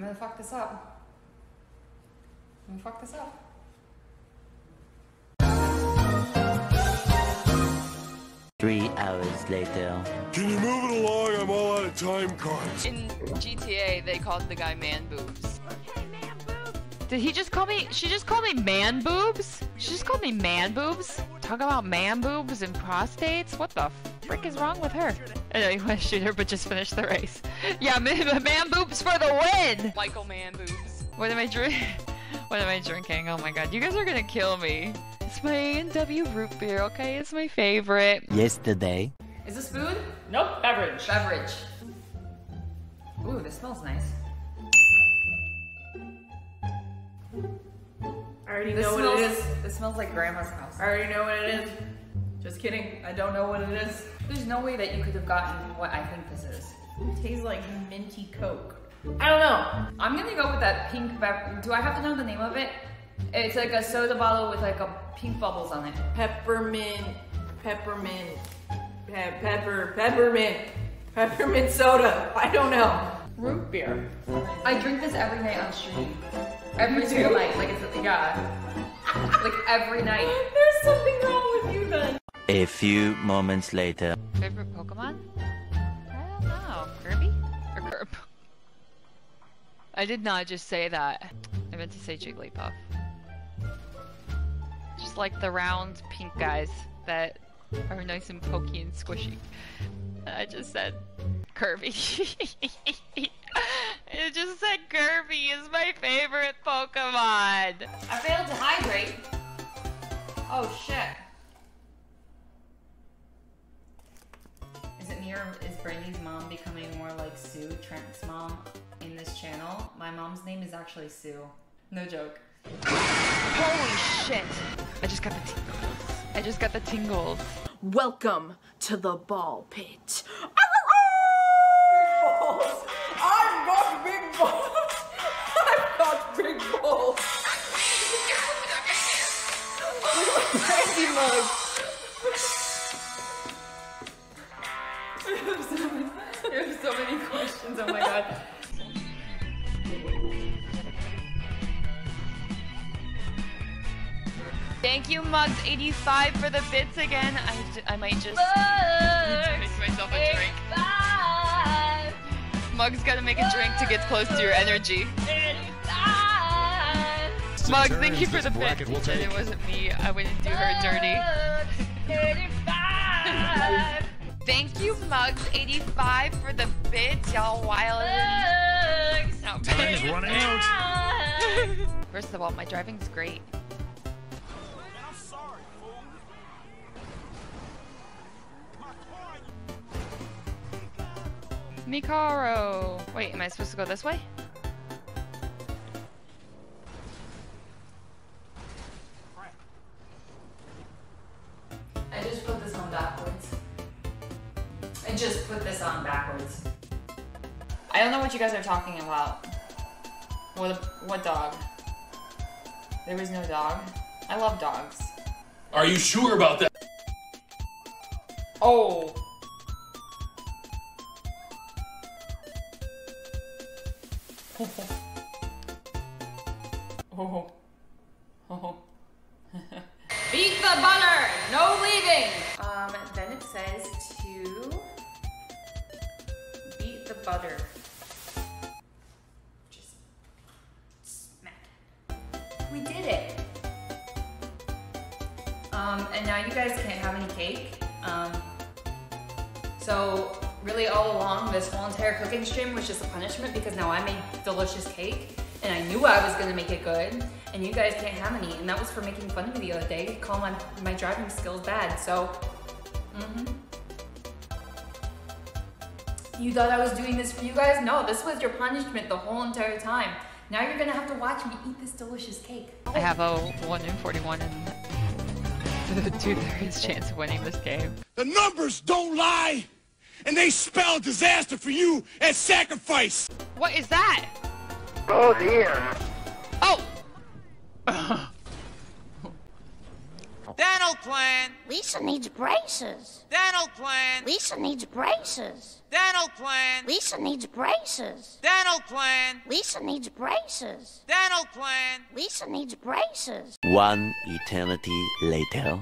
I'm gonna fuck this up. I'm gonna fuck this up. Three hours later. Can you move it along? I'm all out of time cards. In GTA, they called the guy man boobs. Did he just call me? She just called me man boobs? She just called me man boobs? Talk about man boobs and prostates? What the frick is wrong with her? I know you want to shoot her, but just finish the race. Yeah, man, man boobs for the win! Michael man boobs. What am I drinking? What am I drinking? Oh my god, you guys are gonna kill me. It's my A&W root beer, okay? It's my favorite. Yesterday. Is this food? Nope, beverage. Beverage. Ooh, this smells nice. Already This know smells, what it is. This smells like grandma's house. I already know what it is. Just kidding. I don't know what it is. There's no way that you could have gotten what I think this is. It tastes like minty Coke. I don't know. I'm gonna go with that pink bev- Do I have to know the name of it? It's like a soda bottle with like a pink bubbles on it. Peppermint, peppermint, pe- pepper, peppermint, peppermint soda. I don't know. Root beer. I drink this every night on stream. Every single night. Like it's yeah. like every night. There's something wrong with you then. A few moments later. Favorite Pokemon? I don't know. Kirby? Or Kerb? I did not just say that. I meant to say Jigglypuff. Just like the round pink guys that are nice and pokey and squishy. I just said Kirby. it just said Kirby is my favorite Pokemon. I failed to hydrate. Oh shit. Is it me or is Brandi's mom becoming more like Sue, Trent's mom, in this channel? My mom's name is actually Sue. No joke. Holy shit! I just got the tingles. I just got the tingles. Welcome to the ball pit. Brandi mug. There's so many questions, oh my god. Thank you, Mugs85 for the bits again. I, j- I might just make myself a drink. Mugs gotta make a drink to get close to your energy. Mugs, thank you for the. He said it wasn't me. I wouldn't do her dirty. Thank you, Mugs85 for the bits. Y'all wild. Time's running out. First of all, my driving's great. Mikaro! Wait, am I supposed to go this way? I just put this on backwards. I don't know what you guys are talking about. What what dog? There was no dog. I love dogs. Are you sure about that? Oh. oh. Oh. Butter. Just smack it. We did it! Um, and now you guys can't have any cake. Um, so really all along, this whole entire cooking stream was just a punishment because now I made delicious cake and I knew I was gonna make it good and you guys can't have any. And that was for making fun of me the other day, calling my, my driving skills bad. So, mhm. You thought I was doing this for you guys? No, this was your punishment the whole entire time. Now you're gonna have to watch me eat this delicious cake. I have a 1 in 41 and two thirds chance of winning this game. The numbers don't lie, and they spell disaster for you as sacrifice. What is that? Oh dear. Oh! Dental plan. Lisa needs braces. Dental plan. Lisa needs braces. Dental plan. Lisa needs braces. Dental plan. Lisa needs braces. Dental plan. Lisa needs braces. One eternity later.